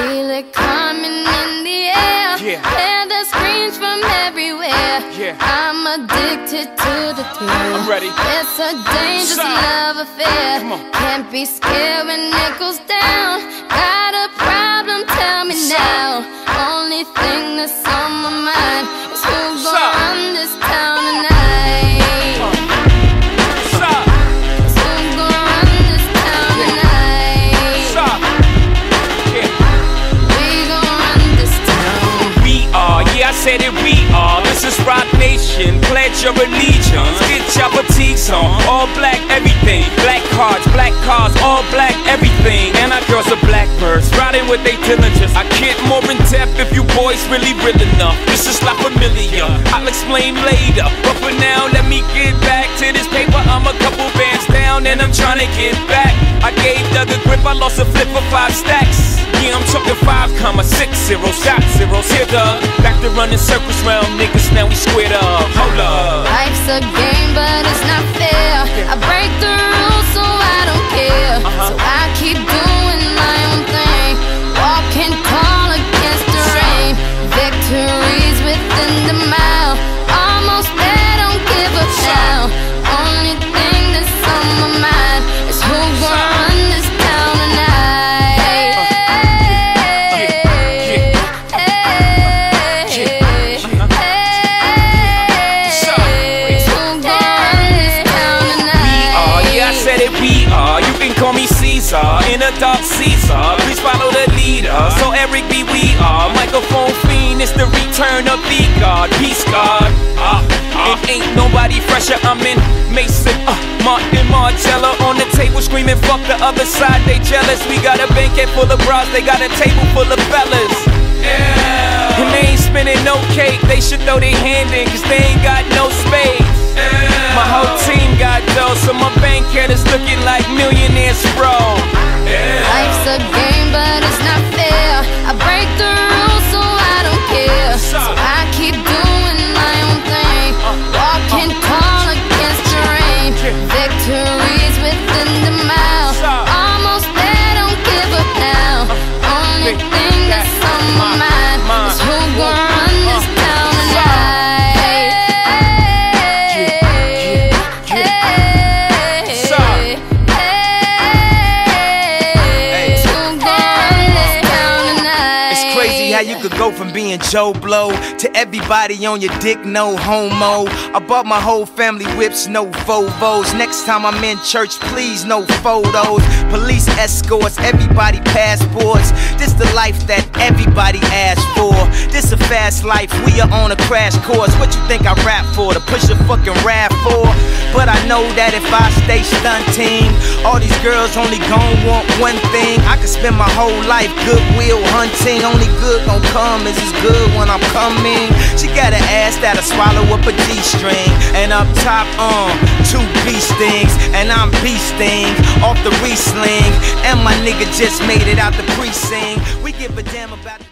Feel it coming in the air. Yeah. Hear the screams from everywhere. Yeah. I'm addicted to the thrill. I'm ready. It's a dangerous Side. love affair. Can't be scared when it goes down. Got a problem? Tell me now. Only thing that's on my mind Your allegiance. Get your fatigues on. All black, everything. Black cards, black cars, all black, everything. And our girls are blackbirds, riding with their diligence. I get more in depth if you boys really real enough. This is not familiar. I'll explain later. But for now, let me get back to this paper. I'm a couple bands down and I'm trying to get back. I gave Doug a grip, I lost a flip for five stacks. Yeah, I'm talking five comma six zero shot zeros here, Doug. Back to running circles round niggas, now we squared up. A game, but In dark Caesar. Please follow the leader. So Eric B, we are. Microphone fiend, it's the return of the God. Peace God. Uh, uh, it ain't nobody fresher. I'm in Mason, uh, Martin Margiela on the table screaming, fuck the other side, they jealous. We got a banquet full of bras, they got a table full of fellas. Yeah. And they ain't spinning no cake, they should throw their hand in, cause they ain't got no space. My whole team got dough, so my bank account is looking like millionaires, bro. How you could go from being Joe Blow to everybody on your dick, no homo. I bought my whole family whips, no Vovos. Next time I'm in church, please, no photos. Police escorts, everybody passports. This the life that everybody asks for. This a fast life, we are on a crash course. What you think I rap for? To push a fucking rap for? But I know that if I stay stunting, all these girls only gon' want one thing. I could spend my whole life goodwill hunting. Only good gon' come is as good when I'm coming. She got an ass that'll swallow up a G-string. And up top, um, two beast things. And I'm beasting off the re-sling. And my nigga just made it out the precinct. We give a damn about